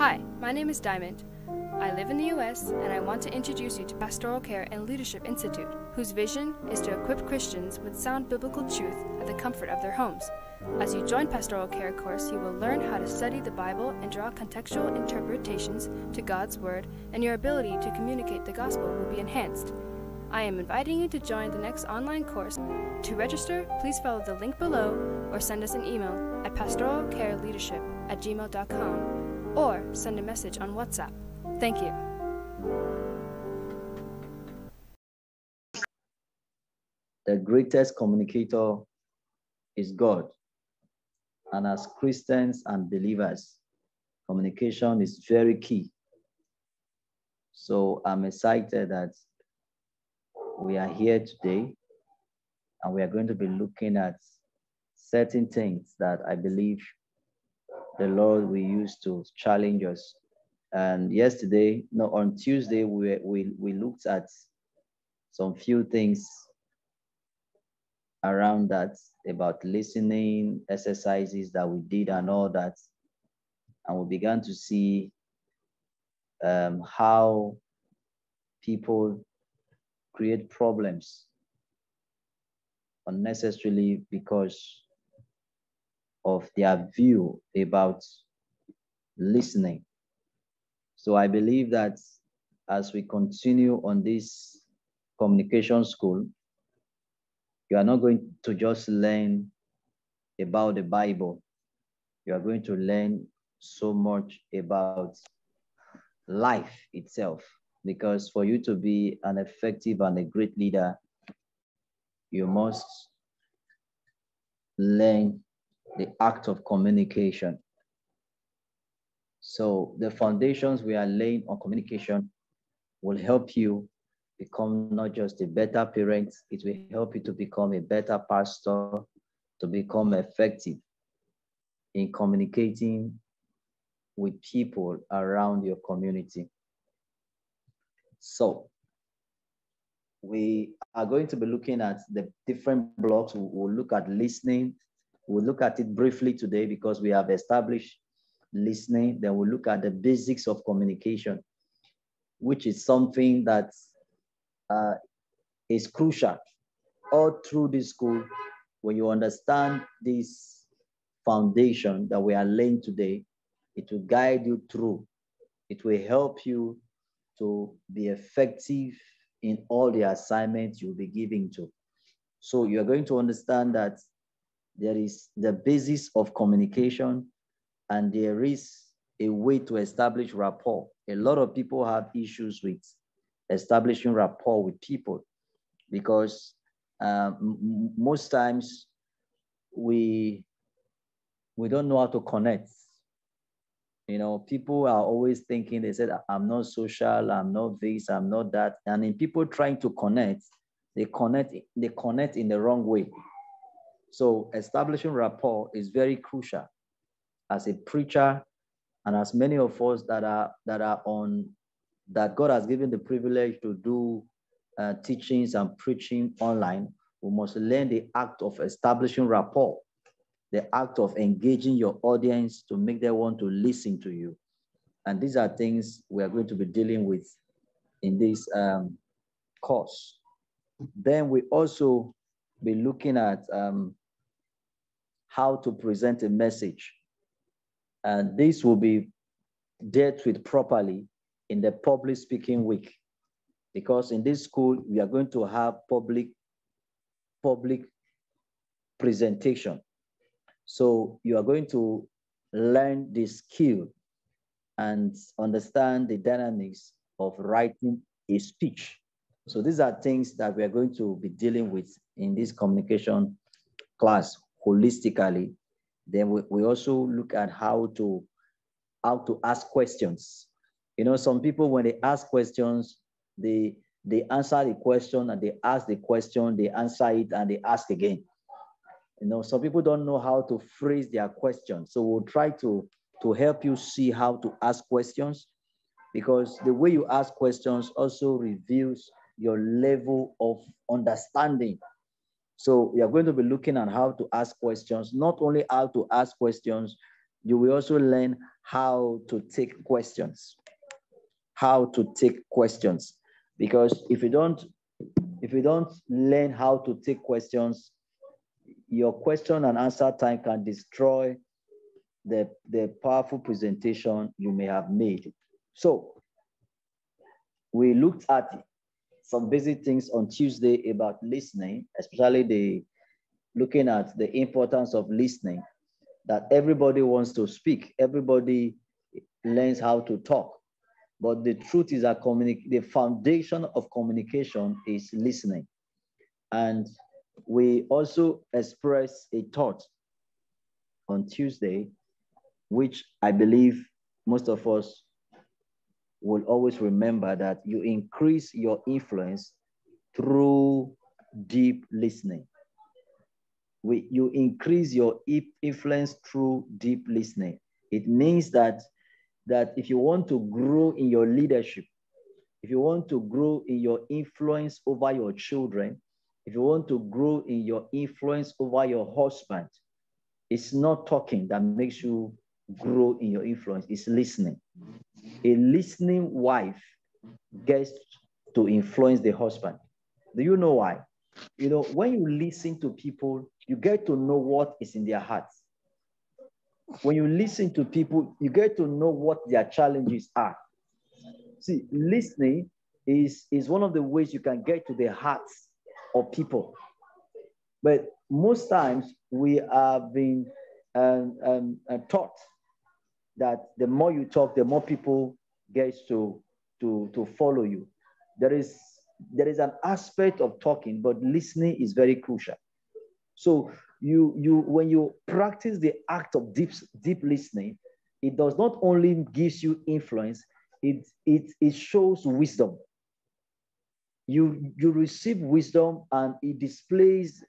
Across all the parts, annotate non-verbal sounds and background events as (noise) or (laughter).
Hi, my name is Diamond. I live in the US and I want to introduce you to Pastoral Care and Leadership Institute, whose vision is to equip Christians with sound biblical truth at the comfort of their homes. As you join Pastoral Care course, you will learn how to study the Bible and draw contextual interpretations to God's Word, and your ability to communicate the gospel will be enhanced. I am inviting you to join the next online course. To register, please follow the link below or send us an email at pastoralcareleadership at gmail.com or send a message on WhatsApp. Thank you. The greatest communicator is God. And as Christians and believers, communication is very key. So I'm excited that we are here today and we are going to be looking at certain things that I believe the Lord will use to challenge us. And yesterday, no, on Tuesday, we, we, we looked at some few things around that about listening exercises that we did and all that. And we began to see um, how people create problems unnecessarily because of their view about listening. So I believe that as we continue on this communication school, you are not going to just learn about the Bible. You are going to learn so much about life itself. Because for you to be an effective and a great leader, you must learn the act of communication. So the foundations we are laying on communication will help you become not just a better parent, it will help you to become a better pastor, to become effective in communicating with people around your community. So we are going to be looking at the different blocks. We'll look at listening. We'll look at it briefly today because we have established listening. Then we'll look at the basics of communication, which is something that uh, is crucial. All through this school, when you understand this foundation that we are laying today, it will guide you through. It will help you to be effective in all the assignments you'll be giving to. So you're going to understand that there is the basis of communication and there is a way to establish rapport. A lot of people have issues with establishing rapport with people because um, most times we we don't know how to connect you know, people are always thinking, they said, I'm not social, I'm not this, I'm not that. And in people trying to connect, they connect, they connect in the wrong way. So establishing rapport is very crucial. As a preacher, and as many of us that are that are on that God has given the privilege to do uh, teachings and preaching online, we must learn the act of establishing rapport the act of engaging your audience to make them want to listen to you. And these are things we are going to be dealing with in this um, course. Then we also be looking at um, how to present a message. And this will be dealt with properly in the public speaking week. Because in this school, we are going to have public, public presentation. So you are going to learn the skill and understand the dynamics of writing a speech. So these are things that we are going to be dealing with in this communication class holistically. Then we, we also look at how to how to ask questions. You know, some people when they ask questions, they they answer the question and they ask the question, they answer it and they ask again. You know, some people don't know how to phrase their questions. So we'll try to, to help you see how to ask questions because the way you ask questions also reveals your level of understanding. So we are going to be looking at how to ask questions, not only how to ask questions, you will also learn how to take questions. How to take questions. Because if you don't, if you don't learn how to take questions, your question and answer time can destroy the, the powerful presentation you may have made. So we looked at some basic things on Tuesday about listening, especially the looking at the importance of listening, that everybody wants to speak, everybody learns how to talk. But the truth is that the foundation of communication is listening. And we also express a thought on Tuesday, which I believe most of us will always remember that you increase your influence through deep listening. We, you increase your influence through deep listening. It means that, that if you want to grow in your leadership, if you want to grow in your influence over your children, if you want to grow in your influence over your husband, it's not talking that makes you grow in your influence, is listening. A listening wife gets to influence the husband. Do you know why? You know, when you listen to people, you get to know what is in their hearts. When you listen to people, you get to know what their challenges are. See, listening is, is one of the ways you can get to the hearts of people. But most times we have been um, um, uh, taught that the more you talk, the more people get to, to, to follow you. There is, there is an aspect of talking, but listening is very crucial. So you, you, when you practice the act of deep, deep listening, it does not only gives you influence, it, it, it shows wisdom. You, you receive wisdom and it displays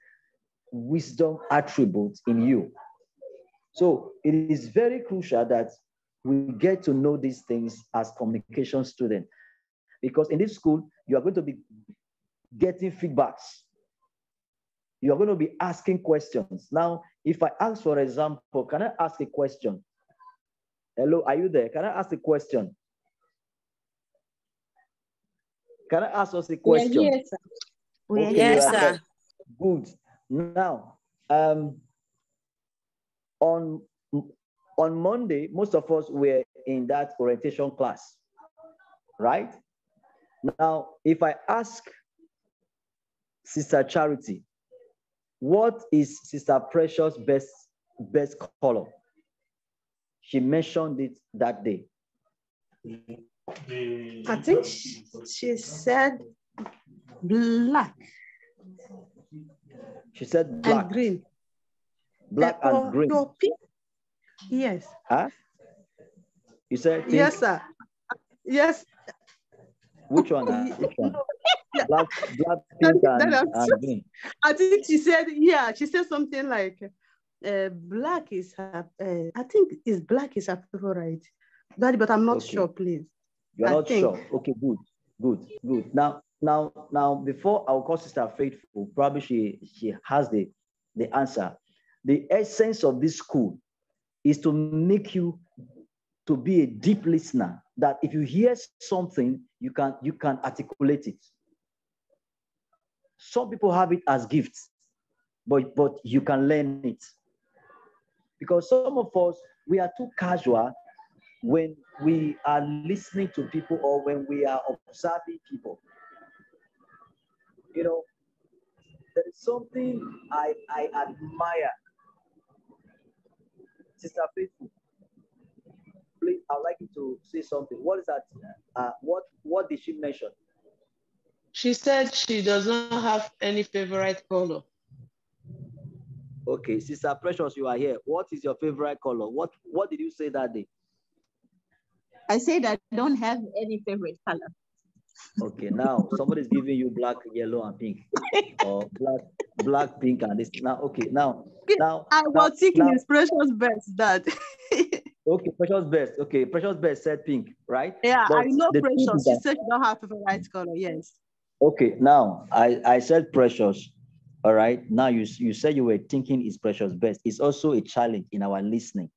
wisdom attributes in you. So it is very crucial that we get to know these things as communication students. Because in this school, you are going to be getting feedbacks. You are going to be asking questions. Now, if I ask, for example, can I ask a question? Hello, are you there? Can I ask a question? Can I ask us a question? Yes, sir. Okay, yes, sir. Good. Now, um, on on Monday, most of us were in that orientation class, right? Now, if I ask Sister Charity, what is Sister Precious' best best color? She mentioned it that day. I think she, she said black. She said black. And green. Black and green. pink. Yes. Huh? You said pink? Yes, sir. Yes. Which one? (laughs) Which one? black, black, (laughs) pink, and, and green. I think she said, yeah, she said something like, uh, black is her, uh, I think is black is her favorite. Daddy, but I'm not okay. sure, please. You're I not think. sure. Okay, good, good, good. Now, now, now, before our call sister faithful, probably she she has the the answer. The essence of this school is to make you to be a deep listener. That if you hear something, you can you can articulate it. Some people have it as gifts, but but you can learn it. Because some of us we are too casual when we are listening to people or when we are observing people. You know, there is something I, I admire. Sister Faithful, please, I'd like you to say something. What is that? Uh, what, what did she mention? She said she does not have any favorite color. Okay, Sister Precious, you are here. What is your favorite color? What What did you say that day? I said I don't have any favorite color. Okay, now somebody's giving you black, yellow, and pink, (laughs) or black, black, pink, and this. Now, okay, now, now. I was thinking it's precious best that. (laughs) okay, precious best. Okay, precious best said pink, right? Yeah, but I know precious. She said she don't have favorite color. Yes. Okay, now I I said precious. All right. Now you you said you were thinking it's precious best. It's also a challenge in our listening.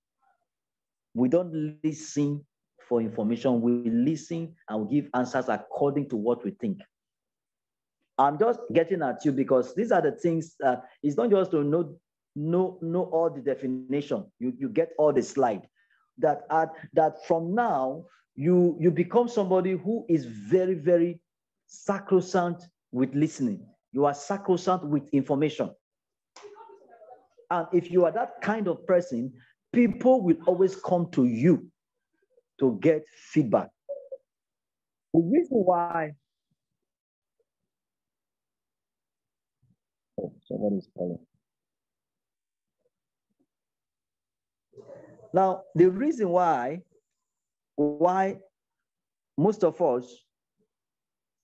we don't listen for information. We listen and we give answers according to what we think. I'm just getting at you because these are the things that it's not just to know know know all the definition. You you get all the slide. That at that from now you you become somebody who is very very sacrosanct with listening. You are sacrosanct with information. And if you are that kind of person, people will always come to you to get feedback. The reason why oh, somebody's calling. Now, the reason why why most of us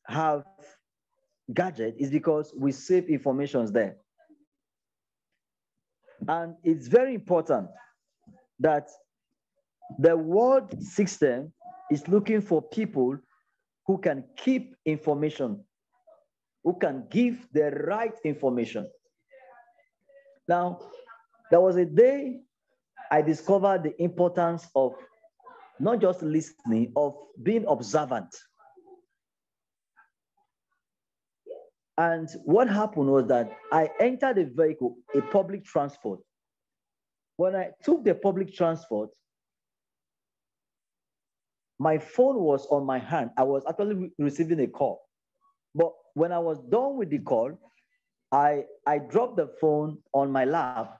have gadget is because we save informations there. And it's very important that the world system is looking for people who can keep information, who can give the right information. Now, there was a day I discovered the importance of not just listening, of being observant. And what happened was that I entered a vehicle, a public transport. When I took the public transport, my phone was on my hand. I was actually re receiving a call. But when I was done with the call, I, I dropped the phone on my lap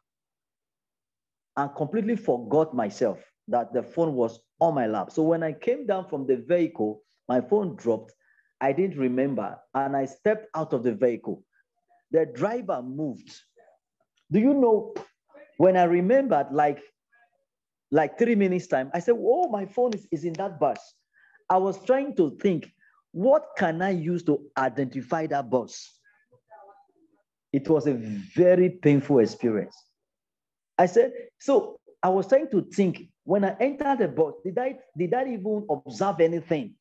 and completely forgot myself that the phone was on my lap. So when I came down from the vehicle, my phone dropped. I didn't remember and I stepped out of the vehicle. The driver moved. Do you know when I remembered like like three minutes time, I said, oh, my phone is, is in that bus. I was trying to think, what can I use to identify that bus? It was a very painful experience. I said, so I was trying to think when I entered the bus, did I did I even observe anything?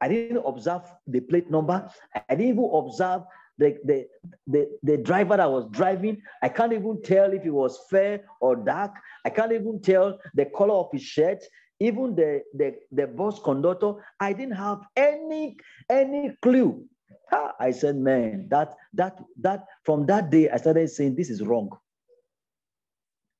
I didn't observe the plate number. I didn't even observe the, the, the, the driver that was driving. I can't even tell if it was fair or dark. I can't even tell the color of his shirt. Even the, the, the bus conductor, I didn't have any, any clue. I said, man, that, that, that, from that day, I started saying, this is wrong.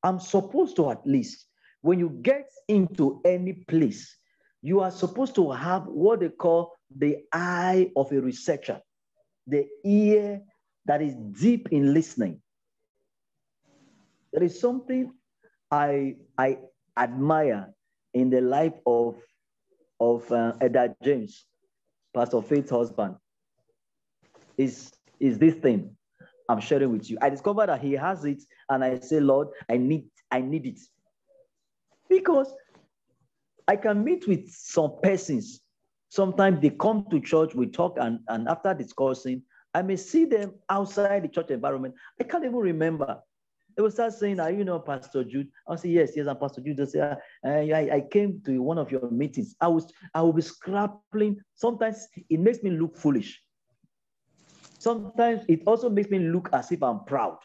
I'm supposed to at least, when you get into any place, you are supposed to have what they call the eye of a researcher the ear that is deep in listening. There is something I, I admire in the life of, of uh, Edda James, Pastor Faith's husband, is, is this thing I'm sharing with you. I discovered that he has it, and I say, Lord, I need, I need it. Because I can meet with some persons Sometimes they come to church, we talk, and, and after discussing, I may see them outside the church environment. I can't even remember. They will start saying, Are you know Pastor Jude? I'll say, Yes, yes, I'm Pastor Jude. They'll say, uh, I, I came to one of your meetings. I was I will be scrapping. Sometimes it makes me look foolish. Sometimes it also makes me look as if I'm proud.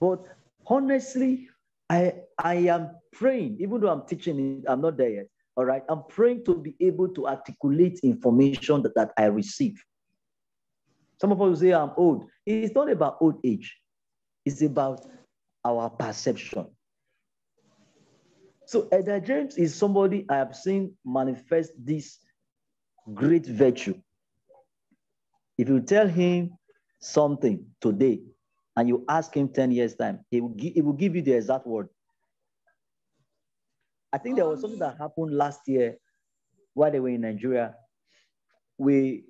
But honestly, I I am praying, even though I'm teaching it, I'm not there yet. All right. I'm praying to be able to articulate information that, that I receive. Some of us say I'm old. It's not about old age, it's about our perception. So Edda James is somebody I have seen manifest this great virtue. If you tell him something today and you ask him 10 years' time, he will, give, he will give you the exact word. I think there was something that happened last year while they were in Nigeria. We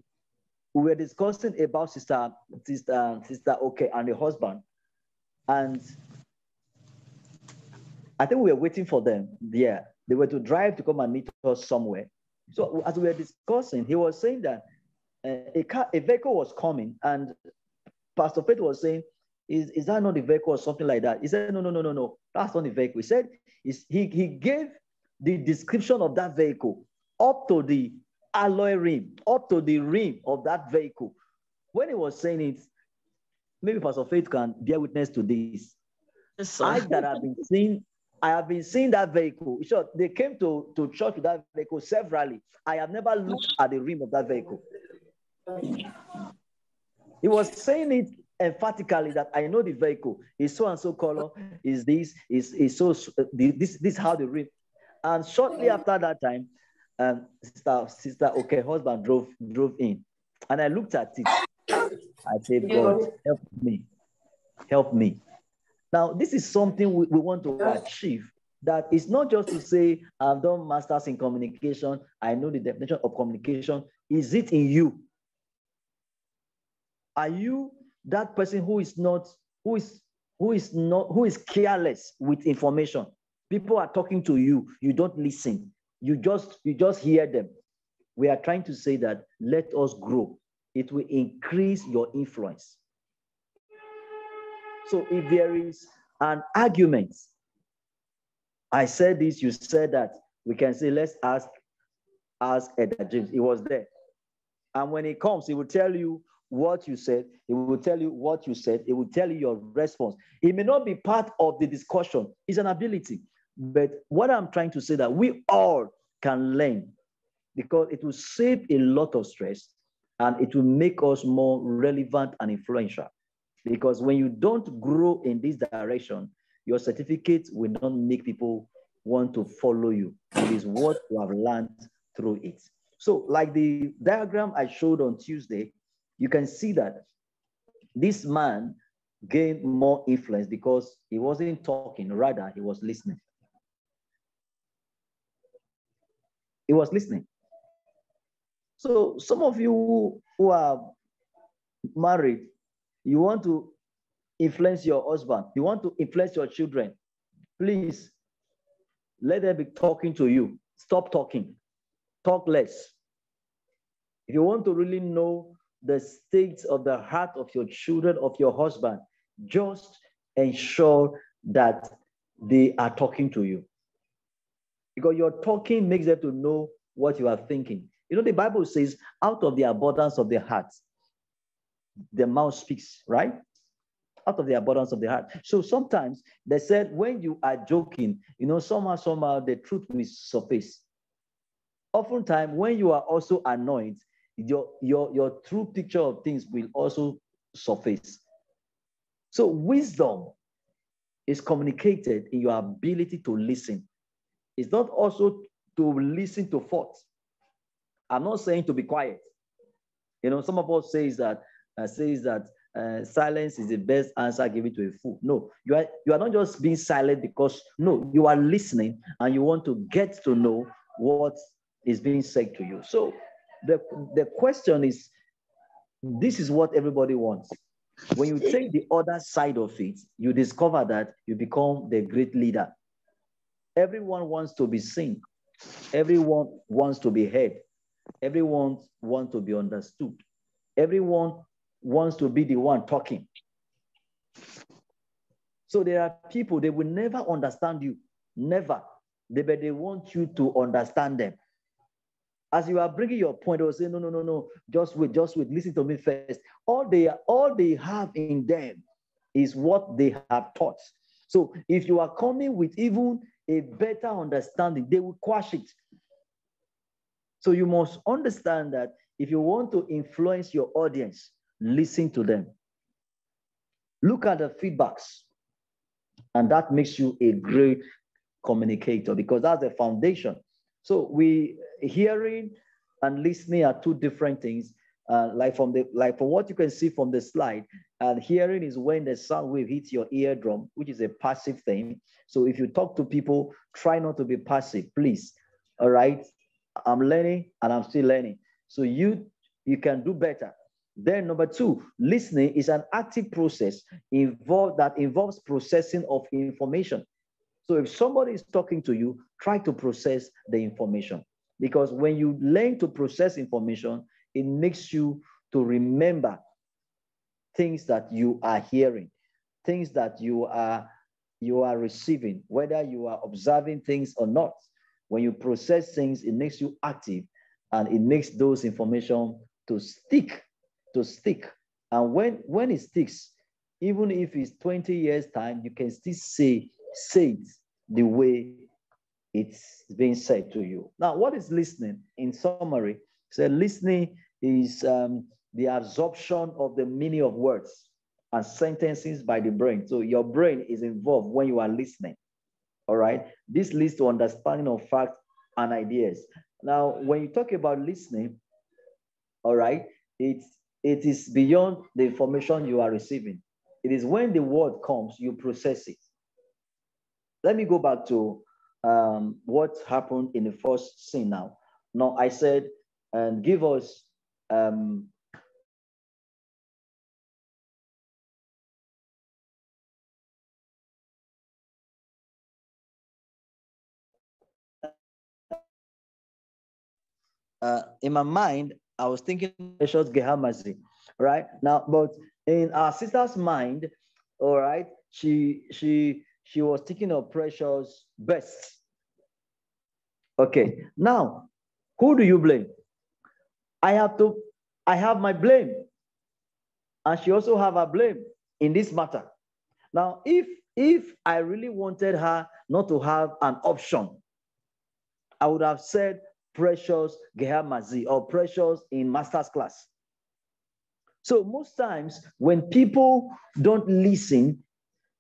we were discussing about sister sister sister okay and the husband, and I think we were waiting for them. Yeah, they were to drive to come and meet us somewhere. So as we were discussing, he was saying that uh, a car, a vehicle was coming, and Pastor Faith was saying, "Is is that not the vehicle or something like that?" He said, "No, no, no, no, no. That's not the vehicle." He said, he, he gave the description of that vehicle up to the alloy rim, up to the rim of that vehicle. When he was saying it, maybe Pastor Faith can bear witness to this. Yes, I that have been seeing I have been seeing that vehicle. Sure, they came to, to church with that vehicle severally. I have never looked at the rim of that vehicle. He was saying it emphatically that I know the vehicle is so and so color, is this, is, is so, this, this how the rim. And shortly after that time, um, sister, sister, okay, husband drove, drove in. And I looked at it. I said, God, help me. Help me. Now, this is something we, we want to achieve. That is not just to say, I've done masters in communication, I know the definition of communication. Is it in you? Are you that person who is not, who is, who is not, who is careless with information? People are talking to you, you don't listen. You just, you just hear them. We are trying to say that let us grow. It will increase your influence. So if there is an argument, I said this, you said that, we can say, let's ask, ask Edgar James. He was there. And when he comes, he will tell you what you said. He will tell you what you said. He will tell you your response. It may not be part of the discussion. It's an ability. But what I'm trying to say that we all can learn because it will save a lot of stress and it will make us more relevant and influential. Because when you don't grow in this direction, your certificate will not make people want to follow you. It is what you have learned through it. So, like the diagram I showed on Tuesday, you can see that this man gained more influence because he wasn't talking, rather, he was listening. He was listening. So, some of you who are married, you want to influence your husband, you want to influence your children, please let them be talking to you. Stop talking, talk less. If you want to really know the state of the heart of your children, of your husband, just ensure that they are talking to you. Because your talking makes them to know what you are thinking. You know, the Bible says, out of the abundance of the heart, the mouth speaks, right? Out of the abundance of the heart. So sometimes they said when you are joking, you know, somehow, somehow the truth will surface. Oftentimes, when you are also annoyed, your, your, your true picture of things will also surface. So wisdom is communicated in your ability to listen. It's not also to listen to thoughts. I'm not saying to be quiet. You know, some of us says that uh, says that uh, silence is the best answer given to a fool. No, you are you are not just being silent because no, you are listening and you want to get to know what is being said to you. So the the question is, this is what everybody wants. When you take the other side of it, you discover that you become the great leader. Everyone wants to be seen. Everyone wants to be heard. Everyone wants to be understood. Everyone wants to be the one talking. So there are people, they will never understand you. Never. They, but they want you to understand them. As you are bringing your point, they will say, no, no, no, no, just wait, just wait, listen to me first. All they, all they have in them is what they have taught. So if you are coming with even a better understanding, they will quash it. So you must understand that if you want to influence your audience, listen to them. Look at the feedbacks. And that makes you a great communicator because that's the foundation. So we hearing and listening are two different things. Uh, like from the like from what you can see from the slide, and hearing is when the sound wave hits your eardrum, which is a passive thing. So if you talk to people, try not to be passive, please. All right. I'm learning and I'm still learning. So you you can do better. Then number two, listening is an active process involved that involves processing of information. So if somebody is talking to you, try to process the information. Because when you learn to process information, it makes you to remember things that you are hearing, things that you are you are receiving, whether you are observing things or not. When you process things, it makes you active and it makes those information to stick to stick. And when, when it sticks, even if it's 20 years time, you can still say, say it the way it's being said to you. Now, what is listening? In summary, so listening is um, the absorption of the meaning of words and sentences by the brain. So your brain is involved when you are listening. All right. This leads to understanding of facts and ideas. Now, when you talk about listening, all right, it's it is beyond the information you are receiving. It is when the word comes, you process it. Let me go back to um, what happened in the first scene now. Now, I said, and give us um, uh, in my mind, I was thinking precious Gehazi, right? Now, but in our sister's mind, all right, she she she was thinking of precious best. Okay, now who do you blame? I have to, I have my blame. And she also have a blame in this matter. Now, if if I really wanted her not to have an option, I would have said precious Gehazi or precious in master's class. So most times when people don't listen,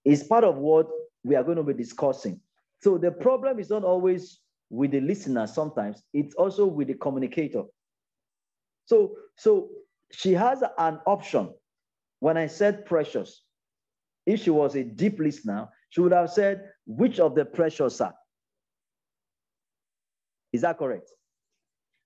is part of what we are going to be discussing. So the problem is not always with the listener sometimes, it's also with the communicator. So, so she has an option. When I said precious, if she was a deep listener, she would have said, which of the precious are? Is that correct?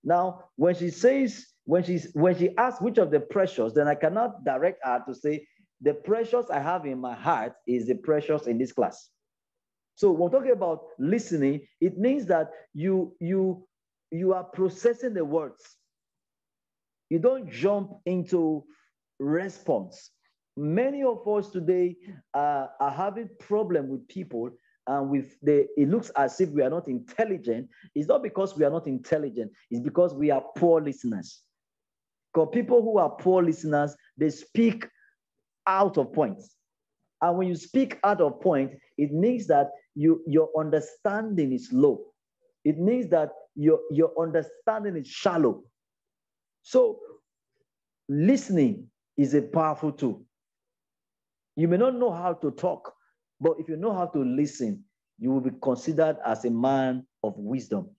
Now, when she says, when she, when she asks which of the precious, then I cannot direct her to say, the precious I have in my heart is the precious in this class. So when talking about listening, it means that you you you are processing the words. You don't jump into response. Many of us today uh, are having problem with people and with the it looks as if we are not intelligent. It's not because we are not intelligent. It's because we are poor listeners. Because people who are poor listeners they speak out of points and when you speak out of point it means that you your understanding is low. It means that your your understanding is shallow. So listening is a powerful tool. You may not know how to talk but if you know how to listen, you will be considered as a man of wisdom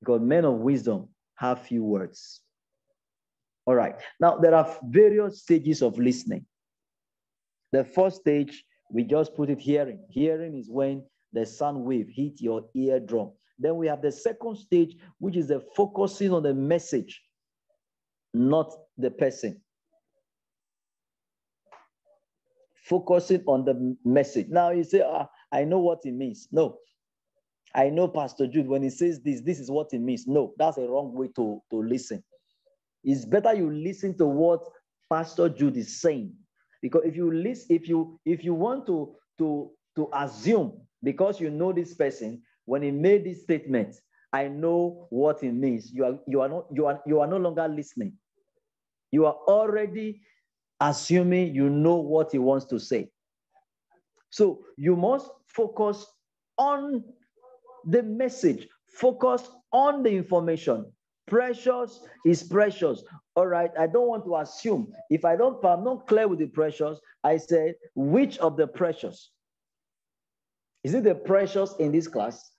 because men of wisdom have few words. All right. Now, there are various stages of listening. The first stage, we just put it hearing. Hearing is when the sound wave hit your eardrum. Then we have the second stage, which is the focusing on the message, not the person. Focusing on the message. Now you say, ah, I know what it means. No. I know Pastor Jude, when he says this, this is what it means. No, that's a wrong way to, to listen. It's better you listen to what Pastor Jude is saying. Because if you listen, if you if you want to to to assume because you know this person, when he made this statement, I know what it means. You are you are not you are you are no longer listening. You are already assuming you know what he wants to say. So you must focus on the message, focus on the information. Precious is precious. All right, I don't want to assume. If I don't, if I'm not clear with the precious, I say, which of the precious? Is it the precious in this class?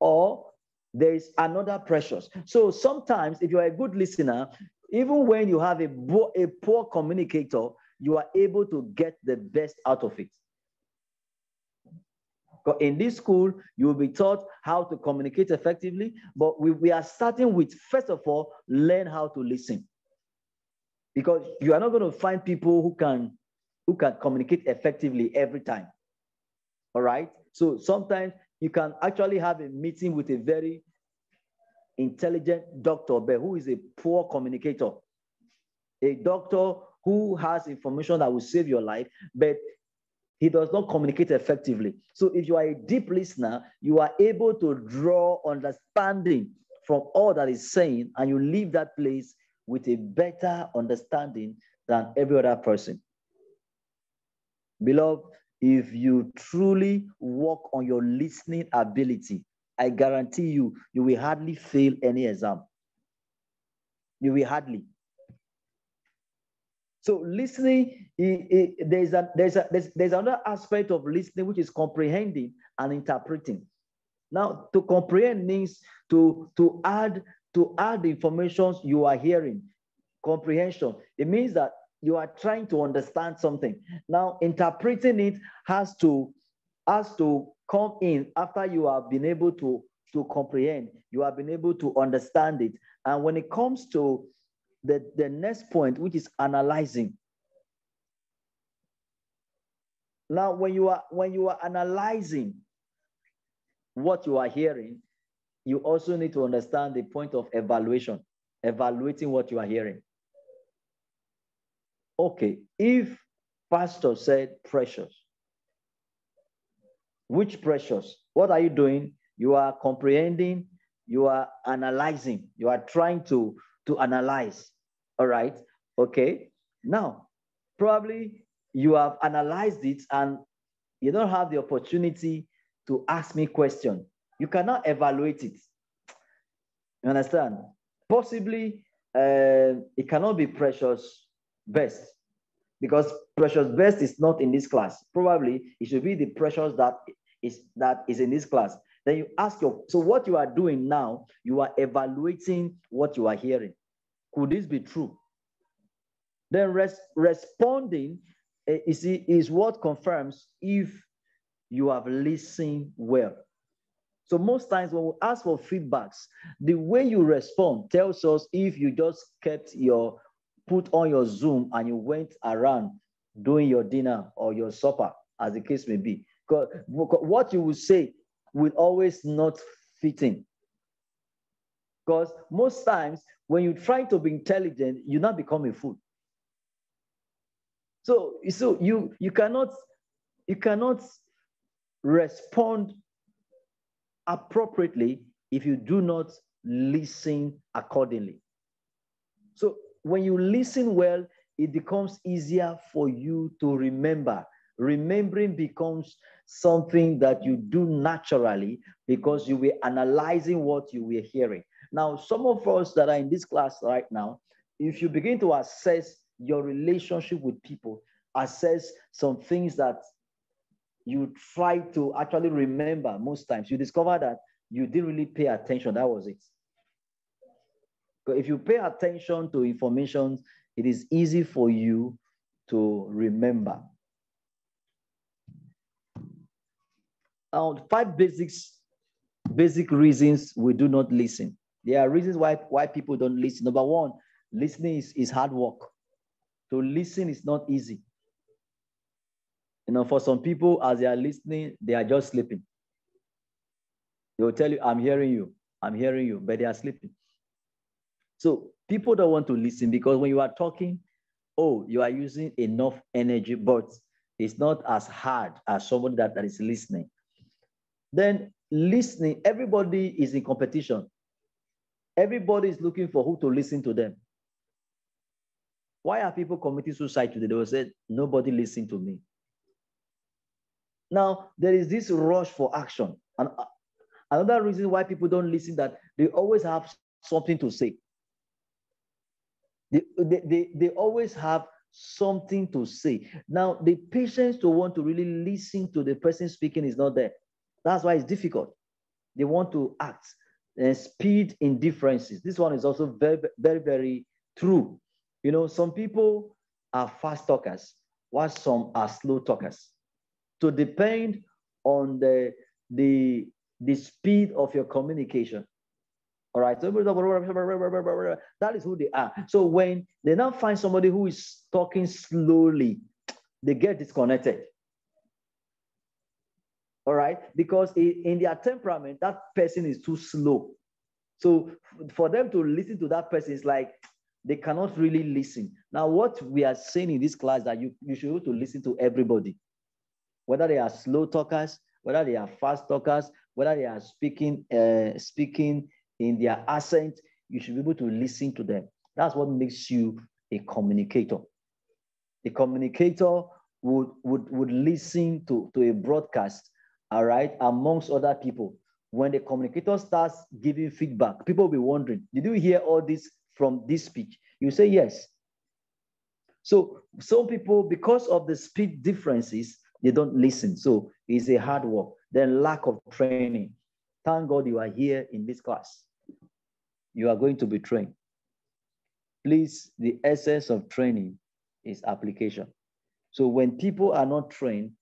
Or there is another precious. So sometimes, if you're a good listener, even when you have a, a poor communicator, you are able to get the best out of it. In this school, you will be taught how to communicate effectively, but we, we are starting with, first of all, learn how to listen. Because you are not going to find people who can, who can communicate effectively every time. All right? So sometimes you can actually have a meeting with a very intelligent doctor, but who is a poor communicator. A doctor who has information that will save your life, but he does not communicate effectively. So if you are a deep listener, you are able to draw understanding from all that is saying, and you leave that place with a better understanding than every other person. Beloved, if you truly work on your listening ability, I guarantee you, you will hardly fail any exam. You will hardly. So listening, there's, a, there's, a, there's, there's another aspect of listening, which is comprehending and interpreting. Now, to comprehend means to, to add to add the information you are hearing. Comprehension. It means that you are trying to understand something. Now, interpreting it has to has to come in after you have been able to to comprehend. You have been able to understand it. And when it comes to the, the next point, which is analyzing. Now, when you are when you are analyzing what you are hearing, you also need to understand the point of evaluation, evaluating what you are hearing. Okay, if pastor said precious, which precious? What are you doing? You are comprehending, you are analyzing, you are trying to, to analyze. All right. Okay. Now, probably you have analyzed it and you don't have the opportunity to ask me question. You cannot evaluate it. You understand? Possibly uh, it cannot be precious best because precious best is not in this class. Probably it should be the precious that is that is in this class. Then you ask your so what you are doing now, you are evaluating what you are hearing. Could this be true? Then res responding uh, is, is what confirms if you have listened well. So most times when we ask for feedbacks, the way you respond tells us if you just kept your put on your Zoom and you went around doing your dinner or your supper, as the case may be. Because what you will say will always not fit in. Because most times when you try to be intelligent, you not become a fool. So, so you you cannot you cannot respond appropriately if you do not listen accordingly. So when you listen well, it becomes easier for you to remember. Remembering becomes something that you do naturally because you were analyzing what you were hearing. Now, some of us that are in this class right now, if you begin to assess your relationship with people, assess some things that you try to actually remember most times, you discover that you didn't really pay attention. That was it. But if you pay attention to information, it is easy for you to remember. Now, five basics, basic reasons we do not listen. There are reasons why, why people don't listen. Number one, listening is, is hard work. To listen is not easy. You know, for some people, as they are listening, they are just sleeping. They will tell you, I'm hearing you, I'm hearing you, but they are sleeping. So people don't want to listen because when you are talking, oh, you are using enough energy, but it's not as hard as somebody that, that is listening. Then listening, everybody is in competition. Everybody is looking for who to listen to them. Why are people committing suicide today? They will say, nobody listen to me. Now, there is this rush for action. And uh, another reason why people don't listen that they always have something to say. They, they, they, always have something to say. Now, the patience to want to really listen to the person speaking is not there. That's why it's difficult. They want to act and speed in differences. This one is also very, very, very true. You know, some people are fast talkers, while some are slow talkers to depend on the, the, the speed of your communication. All right. So that is who they are. So when they now find somebody who is talking slowly, they get disconnected. All right. Because in their temperament, that person is too slow. So for them to listen to that person is like they cannot really listen. Now, what we are saying in this class that you, you should be able to listen to everybody whether they are slow talkers, whether they are fast talkers, whether they are speaking, uh, speaking in their accent, you should be able to listen to them. That's what makes you a communicator. A communicator would, would, would listen to, to a broadcast, all right, amongst other people, when the communicator starts giving feedback, people will be wondering, did you hear all this from this speech? You say yes. So some people, because of the speed differences, they don't listen. So it's a hard work. Then lack of training. Thank God you are here in this class. You are going to be trained. Please, the essence of training is application. So when people are not trained,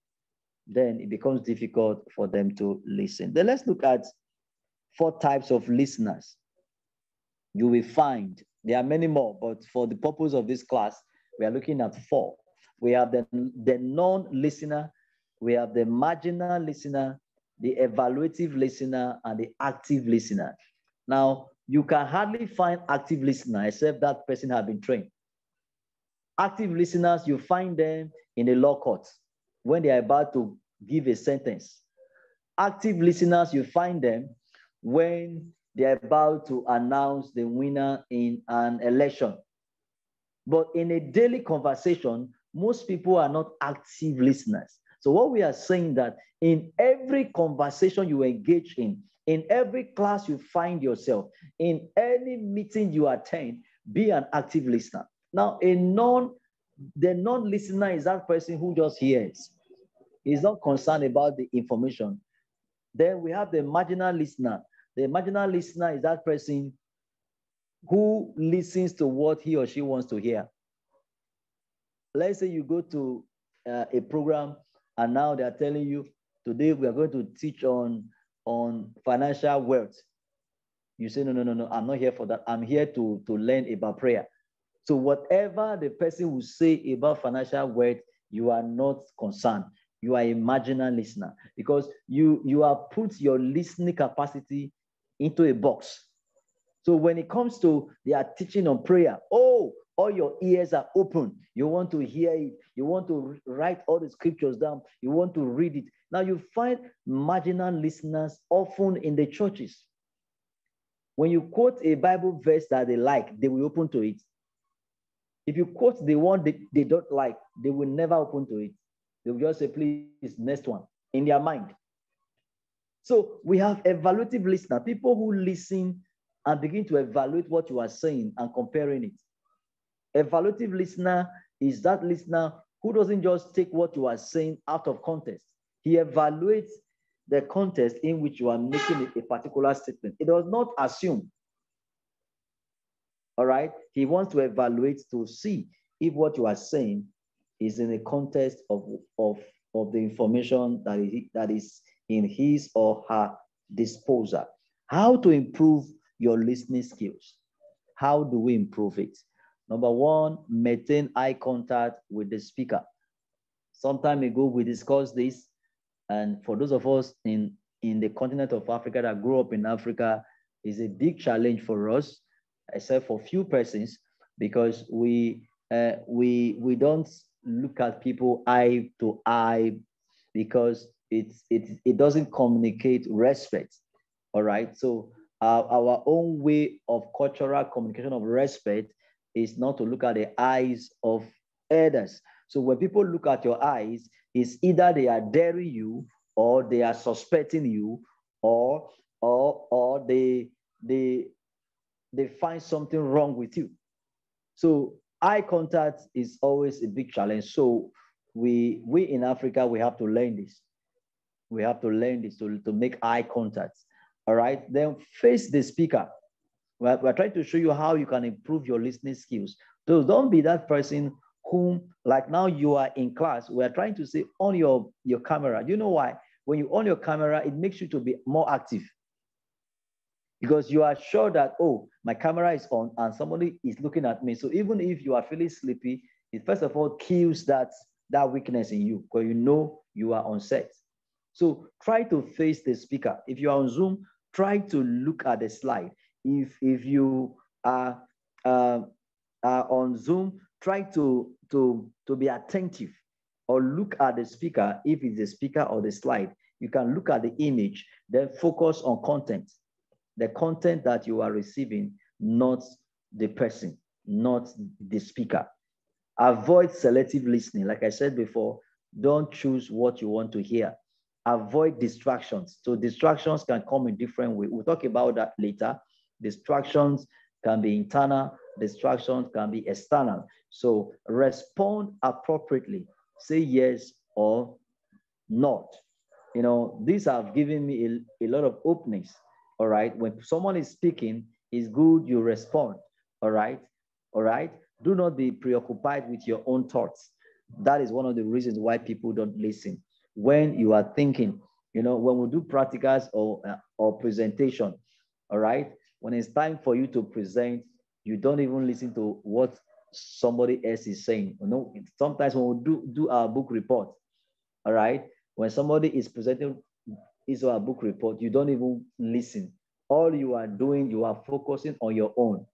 then it becomes difficult for them to listen. Then let's look at four types of listeners. You will find there are many more, but for the purpose of this class, we are looking at four. We have the, the non-listener, we have the marginal listener, the evaluative listener, and the active listener. Now, you can hardly find active listener except that person have been trained. Active listeners, you find them in the law court when they are about to give a sentence. Active listeners, you find them when they are about to announce the winner in an election. But in a daily conversation, most people are not active listeners. So what we are saying that in every conversation you engage in, in every class you find yourself, in any meeting you attend, be an active listener. Now, a non, the non-listener is that person who just hears. He's not concerned about the information. Then we have the marginal listener. The marginal listener is that person who listens to what he or she wants to hear. Let's say you go to uh, a program and now they are telling you today we are going to teach on on financial wealth. You say, no, no, no, no, I'm not here for that. I'm here to, to learn about prayer. So whatever the person will say about financial wealth, you are not concerned. You are a marginal listener because you, you have put your listening capacity into a box. So when it comes to they are teaching on prayer, oh, all your ears are open. You want to hear it. You want to write all the scriptures down. You want to read it. Now you find marginal listeners often in the churches. When you quote a Bible verse that they like, they will open to it. If you quote the one they, they don't like, they will never open to it. They will just say, please, next one, in their mind. So we have evaluative listener, people who listen and begin to evaluate what you are saying and comparing it. Evaluative listener is that listener who doesn't just take what you are saying out of context. He evaluates the context in which you are making a particular statement. It does not assume. All right. He wants to evaluate to see if what you are saying is in the context of, of, of the information that is, that is in his or her disposal. How to improve your listening skills. How do we improve it? Number one, maintain eye contact with the speaker. Some time ago, we discussed this. And for those of us in, in the continent of Africa that grew up in Africa, is a big challenge for us, except for few persons, because we uh, we we don't look at people eye to eye because it's it, it doesn't communicate respect. All right. So uh, our own way of cultural communication of respect is not to look at the eyes of others. So when people look at your eyes, it's either they are daring you or they are suspecting you or or or they they they find something wrong with you. So eye contact is always a big challenge. So we we in Africa we have to learn this. We have to learn this to, to make eye contact. All right. Then face the speaker. We're, we're trying to show you how you can improve your listening skills. So don't be that person whom, like now you are in class, we're trying to say on your, your camera. Do You know why? When you on your camera, it makes you to be more active because you are sure that, oh, my camera is on and somebody is looking at me. So even if you are feeling sleepy, it first of all kills that, that weakness in you because you know you are on set. So try to face the speaker. If you are on Zoom, try to look at the slide. If, if you are, uh, are on Zoom, try to, to, to be attentive or look at the speaker. If it's the speaker or the slide, you can look at the image, then focus on content. The content that you are receiving, not the person, not the speaker. Avoid selective listening. Like I said before, Don't choose what you want to hear. Avoid distractions. So distractions can come in different ways. We'll talk about that later. Distractions can be internal, distractions can be external. So respond appropriately. Say yes or not. You know, these have given me a, a lot of openings. All right. When someone is speaking, it's good you respond. All right. All right. Do not be preoccupied with your own thoughts. That is one of the reasons why people don't listen. When you are thinking, you know, when we do practicals or, uh, or presentation, all right, when it's time for you to present, you don't even listen to what somebody else is saying. You know, sometimes when we do, do our book report, all right, when somebody is presenting his or her book report, you don't even listen. All you are doing, you are focusing on your own.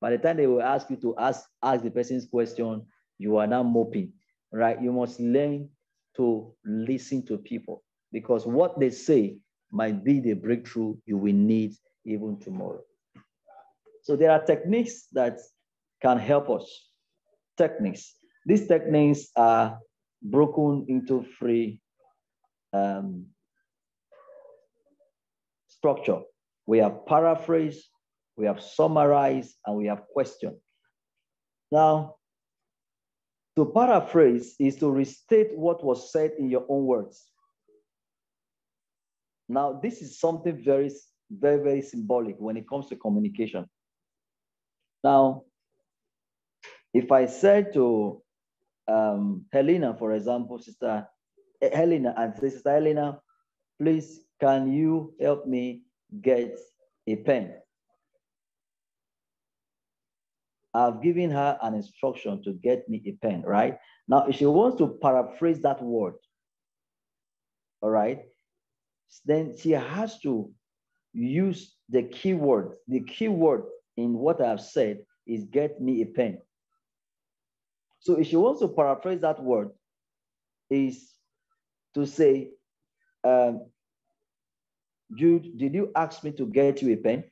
By the time they will ask you to ask, ask the person's question, you are now moping, right? You must learn to listen to people because what they say might be the breakthrough you will need even tomorrow. So there are techniques that can help us. Techniques. These techniques are broken into three um, structure. We have paraphrase, we have summarize, and we have question. Now, to paraphrase is to restate what was said in your own words. Now, this is something very, very, very symbolic when it comes to communication. Now, if I said to um, Helena, for example, Sister Helena, and say, Sister Helena, please, can you help me get a pen? I've given her an instruction to get me a pen, right? Now, if she wants to paraphrase that word, all right, then she has to use the keyword. The keyword in what I've said is get me a pen. So if she wants to paraphrase that word, is to say, um, Jude, did you ask me to get you a pen?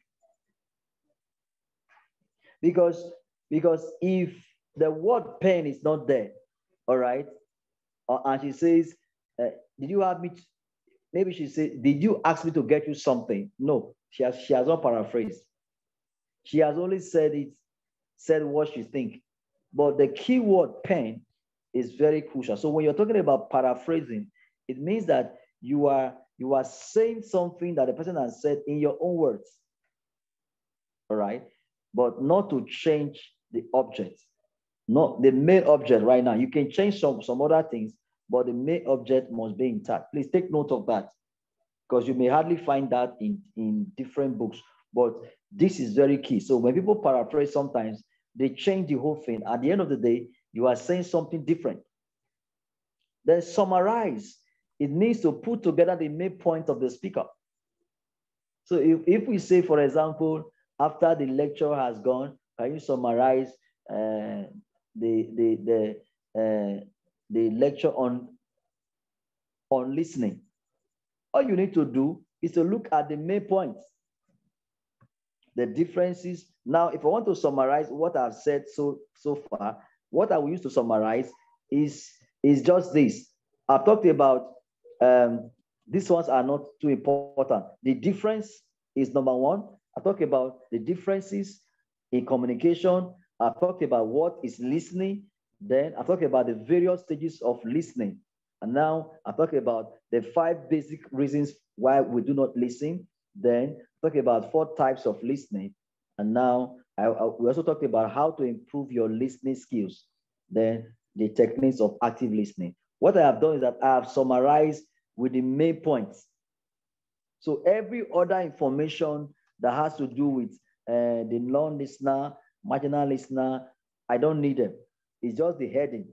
Because, because if the word pen is not there, all right, uh, and she says, uh, did you have me, maybe she said, did you ask me to get you something? No, she has, she has not paraphrased. She has only said it, said what she think. But the key word pen is very crucial. So when you're talking about paraphrasing, it means that you are you are saying something that the person has said in your own words. All right, but not to change the object, not the main object right now. You can change some some other things, but the main object must be intact. Please take note of that because you may hardly find that in, in different books, but this is very key. So when people paraphrase sometimes, they change the whole thing. At the end of the day, you are saying something different. Then summarize. It needs to put together the main point of the speaker. So if, if we say, for example, after the lecture has gone, can you summarize uh, the, the, the, uh, the lecture on, on listening? All you need to do is to look at the main points, the differences. Now, if I want to summarize what I've said so, so far, what I will use to summarize is, is just this. I've talked about um, these ones are not too important. The difference is number one. I talk about the differences in communication. I talked about what is listening. Then I talk about the various stages of listening. And now I talk about the five basic reasons why we do not listen. Then talk about four types of listening. And now I, I, we also talked about how to improve your listening skills. Then the techniques of active listening. What I have done is that I have summarized with the main points. So every other information that has to do with uh, the non-listener, marginal listener, I don't need them. It's just the heading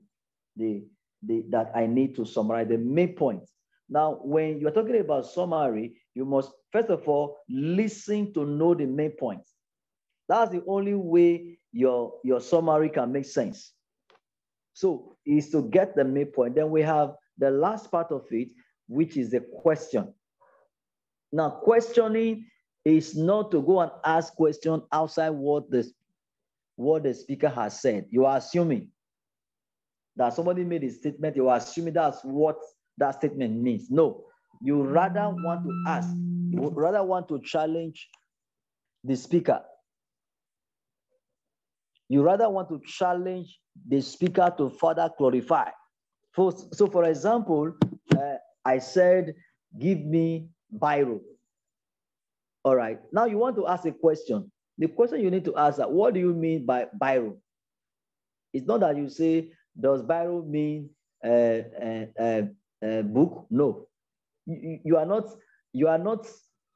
the, the, that I need to summarize the main points. Now, when you're talking about summary, you must, first of all, listen to know the main points. That's the only way your, your summary can make sense. So is to get the main point. Then we have the last part of it, which is the question. Now, questioning is not to go and ask question outside what the, what the speaker has said. You are assuming. That somebody made a statement, you are assuming that's what that statement means. No, you rather want to ask, you rather want to challenge the speaker. You rather want to challenge the speaker to further clarify. So, for example, uh, I said, Give me biro. All right. Now you want to ask a question. The question you need to ask What do you mean by biro? It's not that you say, Does biro mean a uh, uh, uh, book? No. You, you, are not. You are not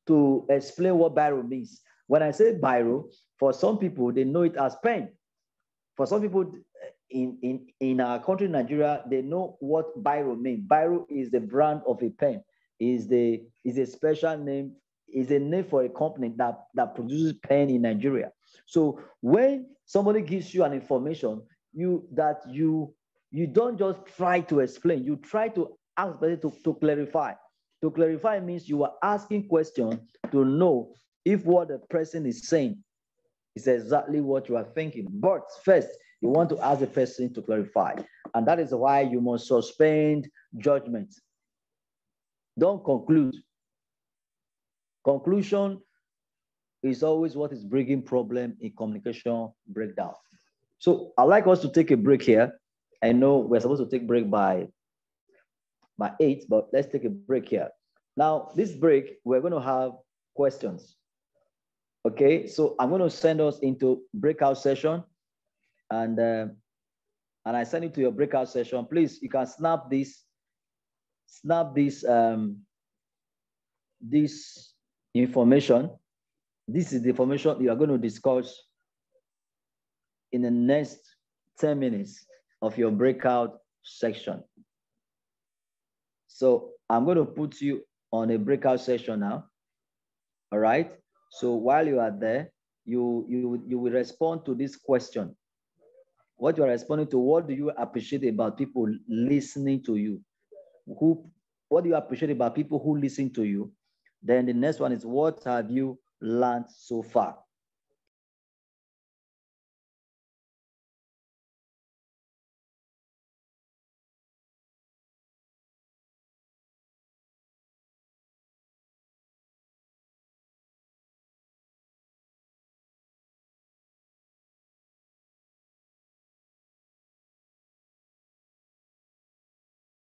to explain what biro means. When I say biro, for some people they know it as pen. For some people in, in, in our country, Nigeria, they know what Biro means. Biro is the brand of a pen, is the is a special name, is a name for a company that, that produces pen in Nigeria. So when somebody gives you an information, you that you you don't just try to explain, you try to ask to, to clarify. To clarify means you are asking questions to know if what the person is saying is exactly what you are thinking. But first, you want to ask the person to clarify. And that is why you must suspend judgment. Don't conclude. Conclusion is always what is bringing problem in communication breakdown. So I'd like us to take a break here. I know we're supposed to take break by, by eight, but let's take a break here. Now, this break, we're going to have questions. Okay, so I'm going to send us into breakout session and uh, and I send it to your breakout session. Please, you can snap this, snap this um, this information. This is the information you are going to discuss in the next 10 minutes of your breakout section. So I'm going to put you on a breakout session now. All right. So while you are there, you, you, you will respond to this question what you are responding to, what do you appreciate about people listening to you? Who, what do you appreciate about people who listen to you? Then the next one is what have you learned so far?